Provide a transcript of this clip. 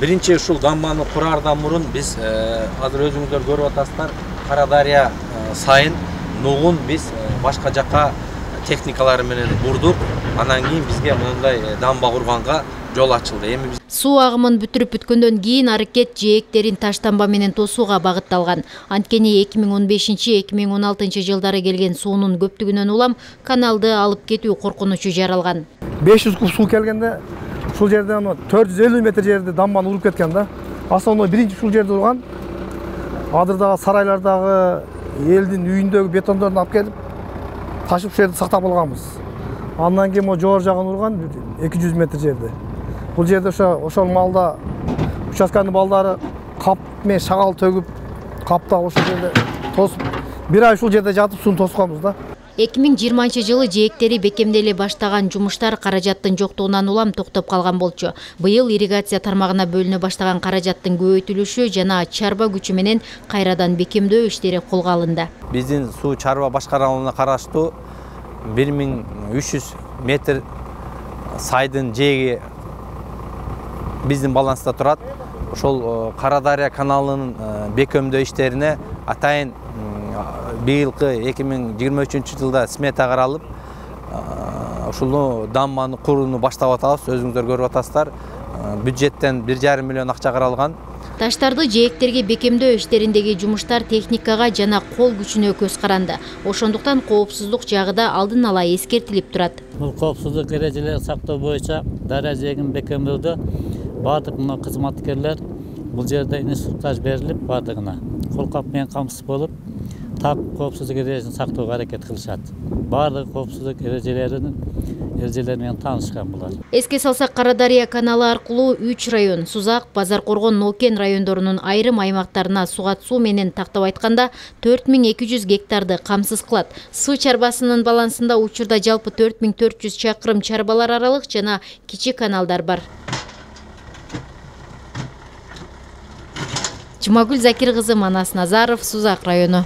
биринчи ушул дамбаны кураардан мурун биз азыр өзүңүздөр көрүп атасыздар кара дарыя сайын нугун биз башка жака техникалар менен бурдук анан кийин бизге мондай дамба курганга жол ачылды. Эми биз суу агымын бүтүрүп бүткөндөн кийин аракет жээктерин таш менен тосууга багытталган анткени эки миң он бешинчи эки миң он алтынчы жылдары келген суунун көптүгүнөн улам каналды алып кетүү коркунучу жаралган беш жүз куб суу келгенде ушул жерде төрт жүз элүү метр жерде дамбаны уруп кеткен да основной биринчи ушул жерде урган адырдагы сарайлардагы элдин үйүндөгү бетондорун алып келип ташып ушул жерде сактап алганбыз андан кийин могу жогору жагын урган эки жүз метр жерде бул жерде ошо ошол маалда участканын балдары кап менен шагал төгүп каптап ошол жерде тосуп бир ай ушул жерде жатып сууну тосканбыз да эки миң жыйырманчы жылы жээктери бекемделе баштаган жумуштар каражаттын жоктугунан улам токтоп калган болчу. Быйыл ирригация тармагына бөлүнө баштаган каражаттын көбөйтүлүшү жана чарба күчү менен кайрадан бекемдөө иштери колго алынды. Чарба башкармалыгына үч жүз метр сайдын жээги биздин баланста турат. Ошол кара дарыя каналынын бекемдөө иштерине атайын быйылкы эки миң жыйырма үчүнчү жылда смета каралып ушуну дамбаны курууну баштап атабыз өзүңүздөр көрүп атасыздар. Бюджеттен бир жарым миллион акча каралган. Таштарды жээктерге бекемдөө иштериндеги жумуштар техникага жана кол күчүнө көз каранды. Ошондуктан коопсуздук жагы да алдын ала эскертилип турат. Бул коопсуздук эрежелерин сактоо боюнча дарыя жээгин бекемдөөдө баардык мына кызматкерлер бул жерде инструктаж берилип баардыгына кол кап менен камсыз болуп так коопсуздук эрежесин сактоого аракет кылышат баардык коопсуздук эрежелерин эрежелери менен таанышкан булар эске салсак кара дарыя каналы аркылуу үч район сузак базар коргон нокен райондорунун айрым аймактарына сугат суу менен тактап айтканда төрт миң эки жүз гектарды камсыз кылат суу чарбасынын балансында учурда жалпы төрт миң төрт жүз чакырым чарбалар аралык жана кичи каналдар бар. Жумагүл закир кызы манас назаров сузак району